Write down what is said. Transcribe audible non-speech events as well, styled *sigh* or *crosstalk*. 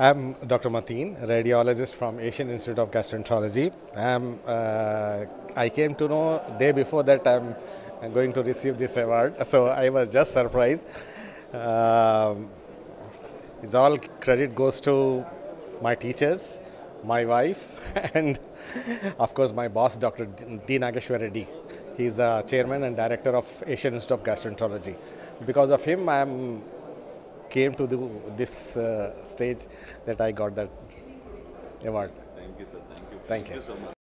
I'm Dr. Mateen, radiologist from Asian Institute of Gastroenterology. Uh, I came to know day before that I'm going to receive this award, so I was just surprised. Um, it's all credit goes to my teachers, my wife, *laughs* and of course my boss, Dr. D. Nageshwar Reddy. He's the chairman and director of Asian Institute of Gastroenterology. Because of him, I'm came to the, this uh, stage that I got that award. Thank you, sir. Thank you. Thank you. so much.